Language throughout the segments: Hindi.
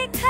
দেখা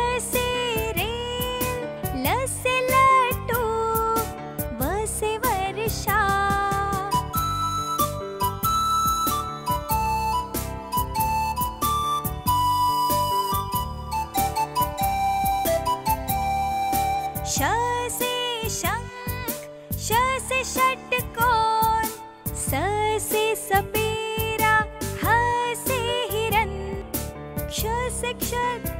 श से शंख, श से षटकोण, स से सपेरा, ह से हिरन, क्ष से क्षत्र